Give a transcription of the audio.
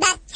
that.